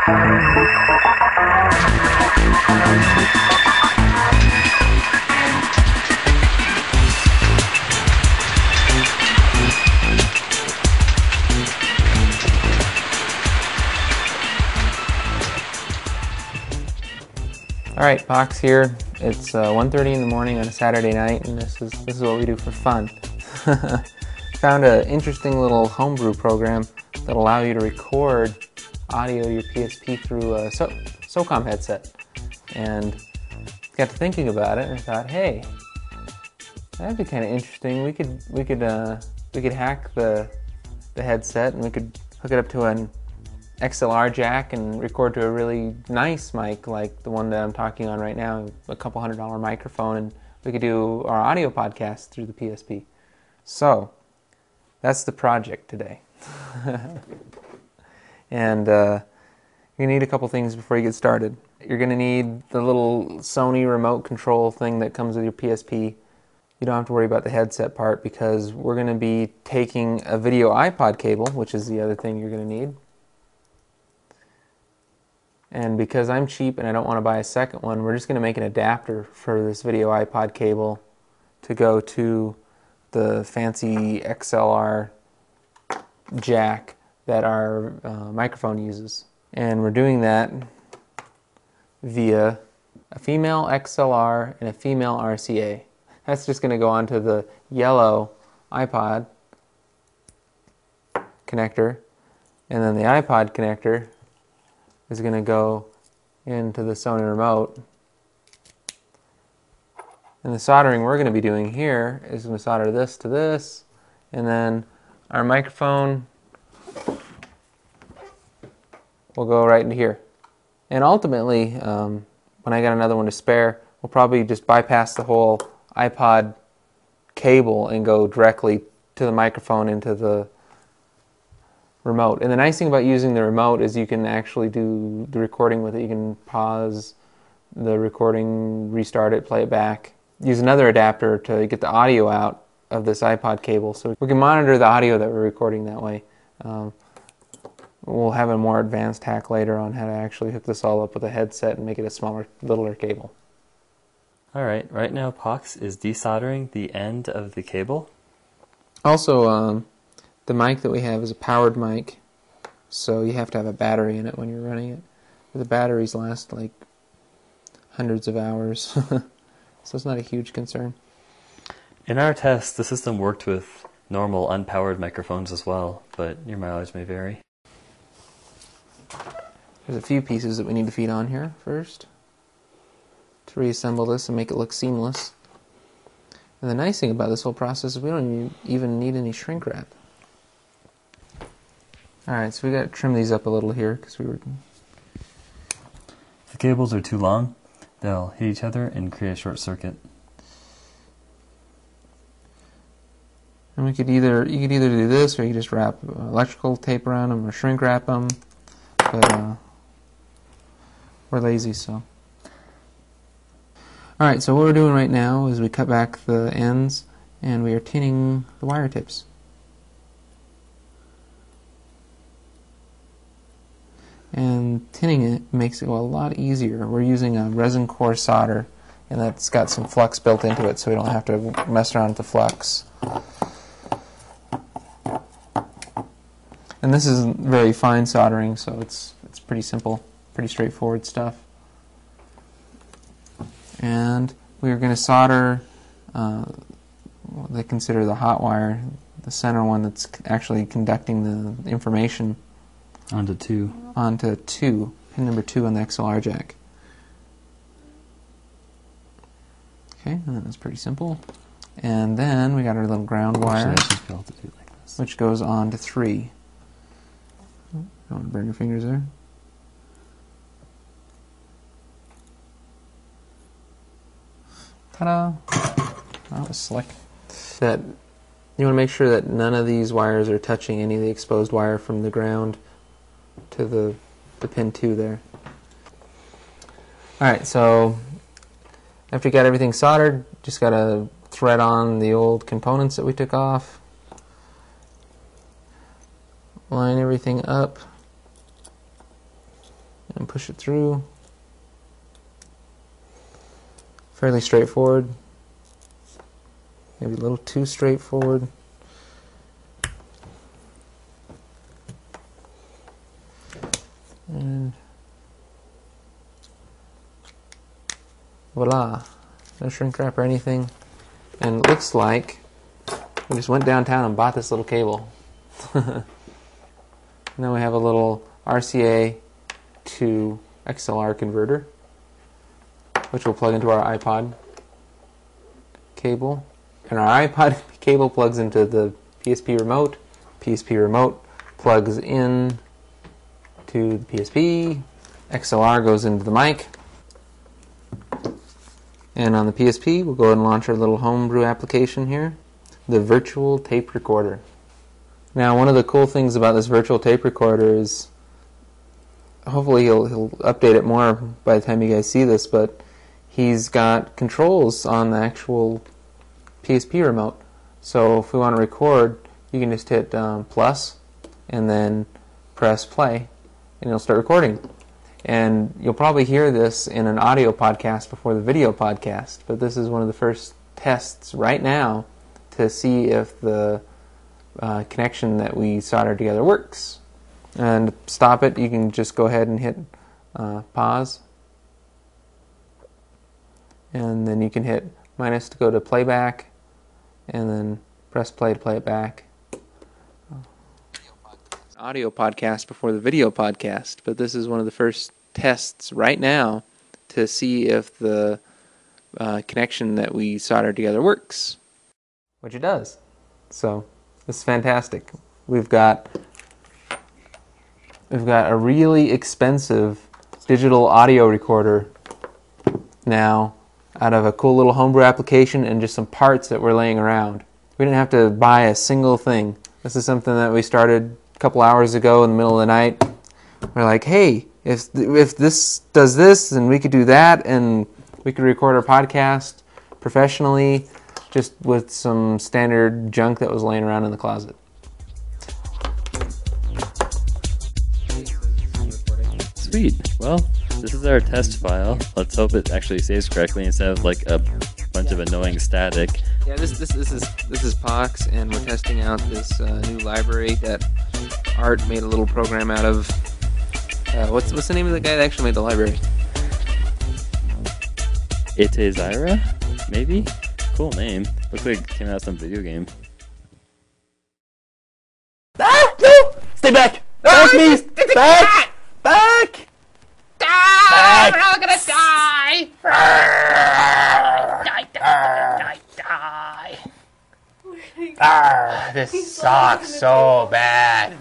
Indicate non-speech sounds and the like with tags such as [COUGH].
All right, Pox here. It's uh, 1.30 in the morning on a Saturday night, and this is this is what we do for fun. [LAUGHS] Found an interesting little homebrew program that allow you to record audio your PSP through a so- SOCOM headset, and got to thinking about it, and thought, hey, that'd be kind of interesting. We could we could uh, we could hack the the headset, and we could hook it up to an XLR jack and record to a really nice mic like the one that I'm talking on right now, a couple hundred dollar microphone, and we could do our audio podcast through the PSP. So that's the project today. [LAUGHS] and uh, you need a couple things before you get started. You're going to need the little Sony remote control thing that comes with your PSP. You don't have to worry about the headset part because we're going to be taking a video iPod cable, which is the other thing you're going to need. And because I'm cheap and I don't want to buy a second one, we're just going to make an adapter for this video iPod cable to go to the fancy XLR jack that our uh, microphone uses. And we're doing that via a female XLR and a female RCA. That's just going to go onto the yellow iPod connector, and then the iPod connector is going to go into the Sony remote. And the soldering we're going to be doing here is going to solder this to this, and then our microphone will go right into here. And ultimately, um, when I got another one to spare, we'll probably just bypass the whole iPod cable and go directly to the microphone into the remote. And the nice thing about using the remote is you can actually do the recording with it. You can pause the recording, restart it, play it back. Use another adapter to get the audio out of this iPod cable so we can monitor the audio that we're recording that way. Um, we'll have a more advanced hack later on how to actually hook this all up with a headset and make it a smaller, littler cable. Alright, right now Pox is desoldering the end of the cable. Also, um, the mic that we have is a powered mic, so you have to have a battery in it when you're running it. The batteries last like hundreds of hours, [LAUGHS] so it's not a huge concern. In our test, the system worked with normal unpowered microphones as well, but your mileage may vary. There's a few pieces that we need to feed on here first to reassemble this and make it look seamless. And the nice thing about this whole process is we don't even need any shrink wrap. Alright, so we got to trim these up a little here because we were. If the cables are too long, they'll hit each other and create a short circuit. And we could either you could either do this or you could just wrap electrical tape around them or shrink wrap them, but uh, we're lazy, so. All right, so what we're doing right now is we cut back the ends and we are tinning the wire tips. And tinning it makes it a lot easier. We're using a resin core solder, and that's got some flux built into it, so we don't have to mess around with the flux. And this is very fine soldering, so it's it's pretty simple, pretty straightforward stuff. And we are going to solder uh, what they consider the hot wire, the center one that's actually conducting the information Onto two. onto two, pin number two on the XLR jack. Okay, and that's pretty simple. And then we got our little ground wire, Actually, I should be able to do it like this. which goes on to three. Don't want to burn your fingers there. Ta-da! That was slick. That you want to make sure that none of these wires are touching any of the exposed wire from the ground to the the pin two there. All right, so after you got everything soldered, just got to thread on the old components that we took off. Line everything up. and push it through. Fairly straightforward. Maybe a little too straightforward. And voila. No shrink wrap or anything. And it looks like we just went downtown and bought this little cable. [LAUGHS] now we have a little RCA to XLR converter, which will plug into our iPod cable. And our iPod [LAUGHS] cable plugs into the PSP remote. PSP remote plugs in to the PSP. XLR goes into the mic. And on the PSP, we'll go ahead and launch our little homebrew application here, the virtual tape recorder. Now, one of the cool things about this virtual tape recorder is, hopefully he'll, he'll update it more by the time you guys see this, but he's got controls on the actual PSP remote. So if we want to record, you can just hit um, plus and then press play, and it'll start recording. And you'll probably hear this in an audio podcast before the video podcast, but this is one of the first tests right now to see if the uh, connection that we soldered together works. And stop it, you can just go ahead and hit uh, pause. And then you can hit minus to go to playback, and then press play to play it back. Audio podcast before the video podcast, but this is one of the first tests right now to see if the uh, connection that we soldered together works, which it does. So this is fantastic. We've got we've got a really expensive digital audio recorder now out of a cool little homebrew application and just some parts that were laying around. We didn't have to buy a single thing. This is something that we started a couple hours ago in the middle of the night. We're like, hey, if if this does this, then we could do that, and we could record our podcast professionally, just with some standard junk that was laying around in the closet. Sweet. Well, this is our test file. Let's hope it actually saves correctly instead of like a bunch of annoying static. Yeah, this this this is this is Pox, and we're testing out this uh, new library that Art made a little program out of. Uh, what's what's the name of the guy that actually made the library? Itezira? Maybe? Cool name. Looks like it came out of some video game. Ah! No! Stay back! Back, me! Back! Back! Ah, this sucks so bad.